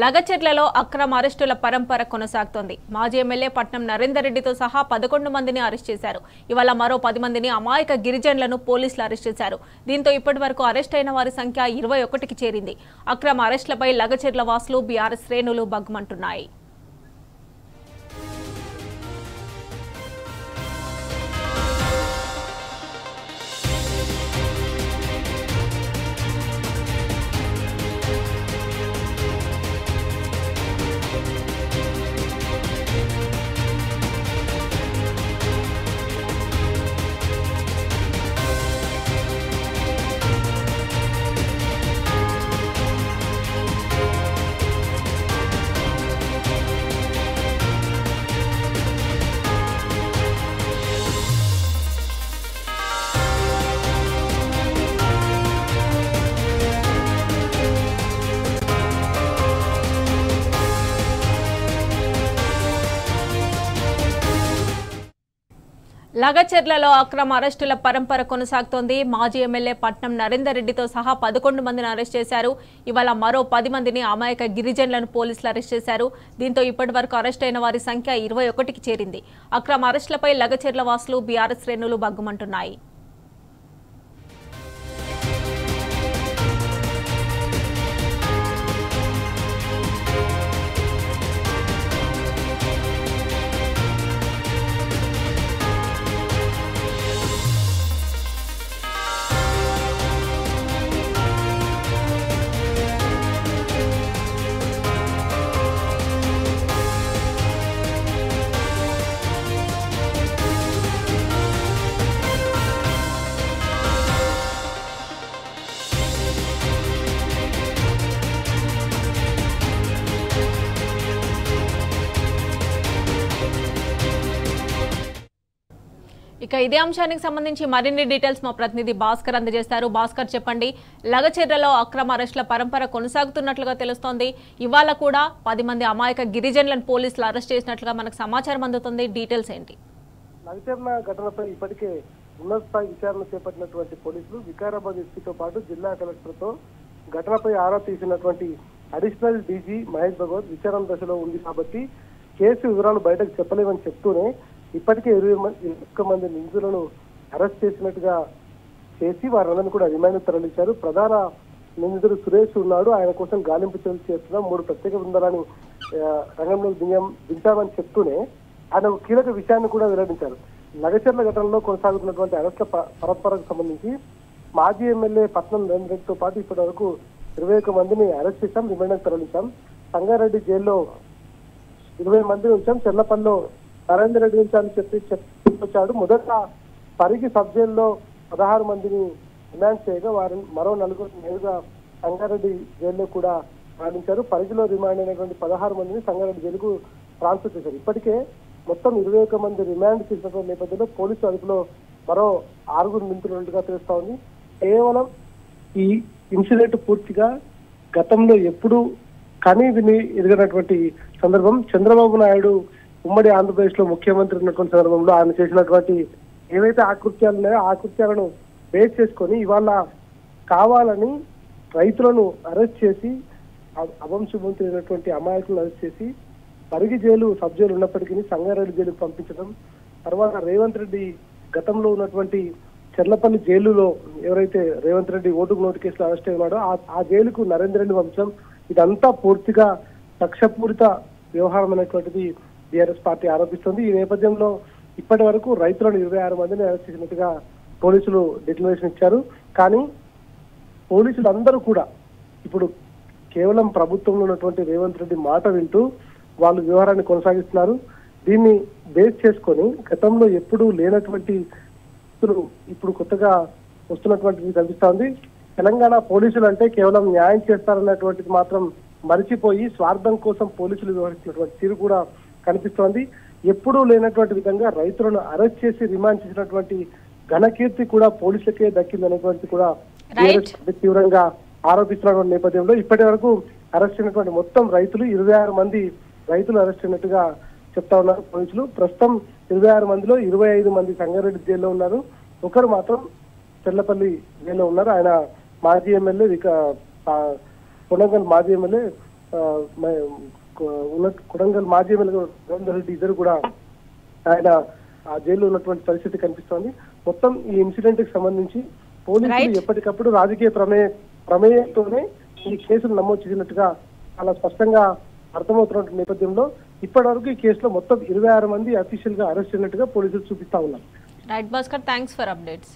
లగచెర్లలో అక్రమ అరెస్టుల పరంపర కొనసాగుతోంది. మాజీ ఎమ్మెల్యే పట్నం నరేందర్ రెడ్డితో సహా పదకొండు మందిని అరెస్ట్ చేశారు. ఇవాళ మరో పది మందిని అమాయక గిరిజనులను పోలీసులు అరెస్ట్ చేశారు. దీంతో ఇప్పటి వరకు అరెస్ట్ అయిన వారి సంఖ్య ఇరవై ఒకటికి చేరింది. అక్రమ అరెస్టులపై లగచెర్ల వాసులు బీఆర్ఎస్ శ్రేణులు బగ్గుమంటున్నాయి లగచెర్లలో అక్రమ అరెస్టుల పరంపర కొనసాగుతోంది. మాజీ ఎమ్మెల్యే పట్నం నరేందర్ రెడ్డితో సహా పదకొండు మందిని అరెస్ట్ చేశారు. ఇవాళ మరో పది మందిని అమాయక గిరిజనులను పోలీసులు అరెస్ట్ చేశారు. దీంతో ఇప్పటి వరకు అరెస్ట్ అయిన వారి సంఖ్య ఇరవై ఒకటికి చేరింది. అక్రమ అరెస్టులపై లగచెర్ల వాసులు బీఆర్ఎస్ శ్రేణులు బగ్గుమంటున్నాయి ఇక ఇదే అంశానికి సంబంధించి మరిన్ని డీటెయిల్స్ మా ప్రతినిధి భాస్కర్ అందజేస్తారు. భాస్కర్ చెప్పండి లగచెర్రలో అక్రమ అరెస్టుల పరంపర కొనసాగుతున్నట్లుగా తెలుస్తోంది. ఇవాళ కూడా పది మంది అమాయక గిరిజనులను పోలీసులు అరెస్ట్ చేసినట్లుగా మనకు సమాచారం అందుతుంది. డీటెయిల్స్ ఏంటి? లఘుచరణ ఘటనపై ఇప్పటికే ఉన్నత స్థాయి విచారణ చేపట్టినటువంటి పోలీసులు వికారాబాద్ ఎస్పీతో పాటు జిల్లా కలెక్టర్తో ఘటనపై ఆరా తీసినటువంటి అడిషనల్ డీజీ మహేష్ భగవత్ విచారణ దశలో ఉంది కాబట్టి కేసు వివరాలు బయటకు చెప్పలేమని చెప్తూనే ఇప్పటికే ఇరవై మంది ఒక్క మంది నిందితులను అరెస్ట్ చేసినట్టుగా చేసి వారందరినీ కూడా రిమాండ్ తరలించారు. ప్రధాన నిందితుడు సురేష్ ఉన్నాడు. ఆయన కోసం గాలింపు చర్యలు చేస్తున్నాం మూడు ప్రత్యేక బృందాలను రంగంలో దించాం దించామని చెప్తూనే ఆయన ఒక కీలక విషయాన్ని కూడా వెల్లడించారు. నగచర్ల ఘటనలో కొనసాగుతున్నటువంటి అరెస్ట్ల ప- పరస్పరకు సంబంధించి మాజీ ఎమ్మెల్యే పట్నం నరేంద్ర రెడ్డితో పాటు ఇప్పటి వరకు ఇరవై ఒక్క మందిని అరెస్ట్ చేశాం రిమాండ్ తరలించాం. సంగారెడ్డి జైల్లో ఇరవై మంది ఉంచాం. చెల్లపల్లిలో నరేందర్ రెడ్డి ఉంచాలని చెప్పి చెప్పొచ్చాడు మొదట పరిగి సబ్ జైల్లో పదహారు మందిని రిమాండ్ చేయగా వారిని మరో నలుగురు నేరుగా సంగారెడ్డి జైల్లో కూడా మరణించారు. పరిధిలో రిమాండ్ అయినటువంటి పదహారు మందిని సంగారెడ్డి జైలుకు ట్రాన్స్ఫర్ చేశారు. ఇప్పటికే మొత్తం ఇరవై ఒక్క మంది రిమాండ్ చేసినటువంటి నేపథ్యంలో పోలీసు అదుపులో మరో ఆరుగురు నిందితులుగా తెలుస్తా ఉంది. కేవలం ఈ ఇన్సిడెంట్ పూర్తిగా గతంలో ఎప్పుడూ కనీ విని ఎదిగినటువంటి సందర్భం చంద్రబాబు నాయుడు ఉమ్మడి ఆంధ్రప్రదేశ్లో ముఖ్యమంత్రి ఉన్నటువంటి సందర్భంలో ఆయన చేసినటువంటి ఏవైతే ఆకృత్యాలు ఉన్నాయో ఆ ఆకృత్యాలను బేస్ చేసుకొని ఇవాళ కావాలని రైతులను అరెస్ట్ చేసి అ- అయినటువంటి అమాయకులను అరెస్ట్ చేసి పరిగి జైలు సబ్ జైలు ఉన్నప్పటికీ సంగారెడ్డి జైలుకు పంపించడం తర్వాత రేవంత్ రెడ్డి గతంలో ఉన్నటువంటి చెర్లపల్లి జైలులో ఎవరైతే రేవంత్ రెడ్డి ఓటుకు నోటు కేసులో అరెస్ట్ అయినాడో ఆ- జైలుకు నరేంద్ర రెడ్డి వంశం ఇదంతా పూర్తిగా కక్షపూరిత వ్యవహారం అనేటువంటిది బీఆర్ఎస్ పార్టీ ఆరోపిస్తుంది. ఈ నేపథ్యంలో ఇప్పటి వరకు రైతులను ఇరవై ఆరు మందిని అరెస్ట్ చేసినట్టుగా పోలీసులు డిక్లరేషన్ ఇచ్చారు. కానీ పోలీసులు అందరూ కూడా ఇప్పుడు కేవలం ప్రభుత్వంలో ఉన్నటువంటి రేవంత్ రెడ్డి మాట వింటూ వాళ్ళు వ్యవహారాన్ని కొనసాగిస్తున్నారు. దీన్ని బేస్ చేసుకొని గతంలో ఎప్పుడూ లేనటువంటి ఇప్పుడు కొత్తగా వస్తున్నటువంటిది కనిపిస్తోంది తెలంగాణ పోలీసులు అంటే కేవలం న్యాయం చేస్తారన్నటువంటిది మాత్రం మరిచిపోయి స్వార్థం కోసం పోలీసులు వ్యవహరిస్తున్నటువంటి తీరు కూడా కనిపిస్తోంది. ఎప్పుడూ లేనటువంటి విధంగా రైతులను అరెస్ట్ చేసి రిమాండ్ చేసినటువంటి ఘనకీర్తి కూడా పోలీసులకే దక్కిందనేటువంటి కూడా తీవ్రంగా ఆరోపిస్తున్నటువంటి నేపథ్యంలో. ఇప్పటి వరకు అరెస్ట్ అయినటువంటి మొత్తం రైతులు ఇరవై ఆరు మంది రైతులు అరెస్ట్ అయినట్టుగా చెప్తా ఉన్నారు పోలీసులు. ప్రస్తుతం ఇరవై ఆరు మందిలో ఇరవై ఐదు మంది సంగారెడ్డి జైల్లో ఉన్నారు. ఒకరు మాత్రం చెర్లపల్లి జైల్లో ఉన్నారు. ఆయన మాజీ ఎమ్మెల్యే ఇక మాజీ ఎమ్మెల్యే కొడంగల్ మాజీ ఎమ్మెల్యే రవీందర్ రెడ్డి ఇద్దరు కూడా ఆయన ఆ జైల్లో ఉన్నటువంటి పరిస్థితి కనిపిస్తోంది. మొత్తం ఈ ఇన్సిడెంట్కి సంబంధించి పోలీసులు. ఎప్పటికప్పుడు రాజకీయ ప్రమేయ ప్రమేయంతోనే ఈ కేసులు నమోదు చేసినట్టుగా చాలా స్పష్టంగా అర్థమవుతున్న నేపథ్యంలో ఇప్పటి వరకు ఈ కేసులో మొత్తం ఇరవై ఆరు మంది అఫీషియల్గా అరెస్ట్ అయినట్టుగా పోలీసులు చూపిస్తా ఉన్నారు. Right Bhaskar thanks for updates